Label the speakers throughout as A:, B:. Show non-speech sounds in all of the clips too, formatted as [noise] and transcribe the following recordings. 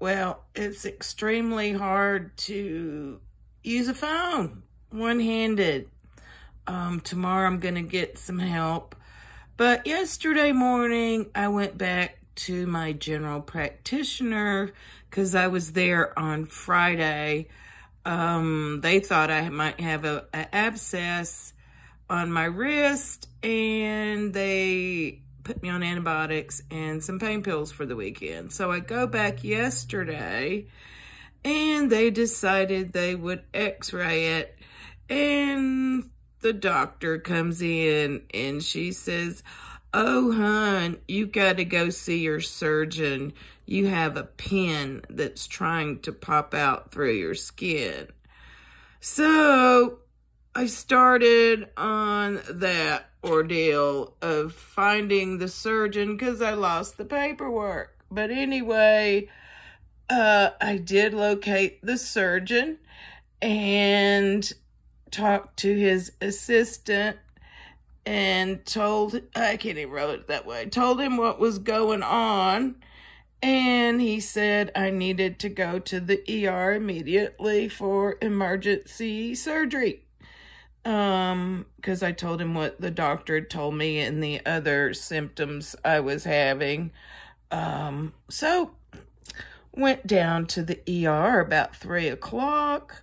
A: Well, it's extremely hard to use a phone one-handed. Um, tomorrow I'm going to get some help. But yesterday morning, I went back to my general practitioner because I was there on Friday. Um, they thought I might have a, a abscess on my wrist and they put me on antibiotics and some pain pills for the weekend. So I go back yesterday and they decided they would x-ray it and the doctor comes in and she says, oh, hun, you got to go see your surgeon. You have a pin that's trying to pop out through your skin. So I started on that ordeal of finding the surgeon because I lost the paperwork. But anyway, uh, I did locate the surgeon and talked to his assistant and told, I can't even write it that way, told him what was going on. And he said I needed to go to the ER immediately for emergency surgery. Um, because I told him what the doctor had told me and the other symptoms I was having. Um, so went down to the ER about three o'clock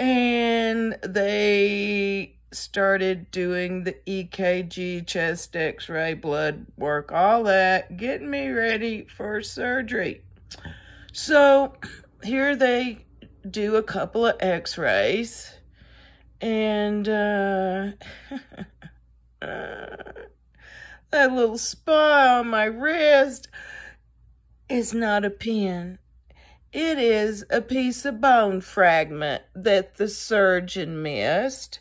A: and they started doing the EKG, chest x-ray, blood work, all that, getting me ready for surgery. So here they do a couple of x-rays and [laughs] uh, that little spot on my wrist is not a pin. It is a piece of bone fragment that the surgeon missed.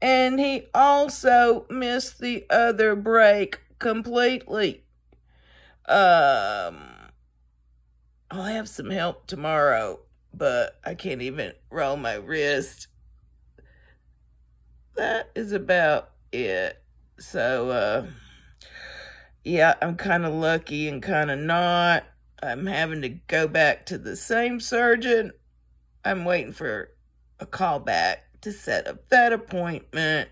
A: And he also missed the other break completely. Um, I'll have some help tomorrow, but I can't even roll my wrist. Is about it. So, uh, yeah, I'm kind of lucky and kind of not. I'm having to go back to the same surgeon. I'm waiting for a call back to set up that appointment.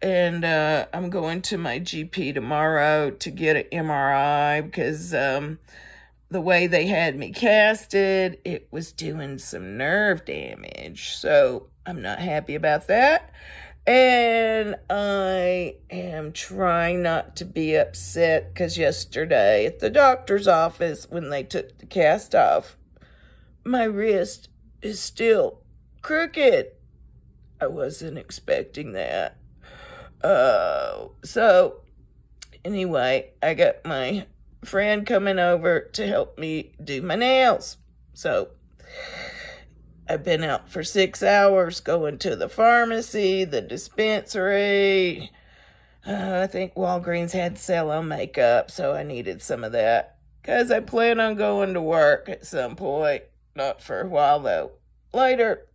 A: And uh, I'm going to my GP tomorrow to get an MRI because um, the way they had me casted, it was doing some nerve damage. So I'm not happy about that. And I am trying not to be upset because yesterday at the doctor's office, when they took the cast off, my wrist is still crooked. I wasn't expecting that. Uh, so, anyway, I got my friend coming over to help me do my nails. So, I've been out for six hours going to the pharmacy, the dispensary. Uh, I think Walgreens had sale on makeup, so I needed some of that. Because I plan on going to work at some point. Not for a while, though. Later.